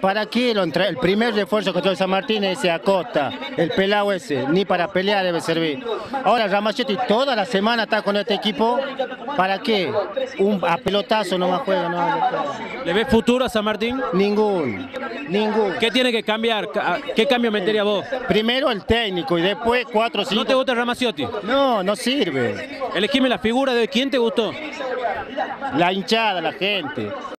¿Para qué lo entra- el primer refuerzo que trae San Martín es ese Acosta, el pelado ese? Ni para pelear debe servir. Ahora Ramachetti toda la semana está con este equipo. ¿Para qué? Un a pelotazo nomás juega, no. ¿Le ves futuro a San Martín? Ningún, ningún. ¿Qué tiene que cambiar? ¿Qué cambio metería vos? Primero el técnico y después cuatro o cinco. ¿No te gusta Ramaciotti? No, no sirve. Elegime la figura de quién te gustó. La hinchada, la gente.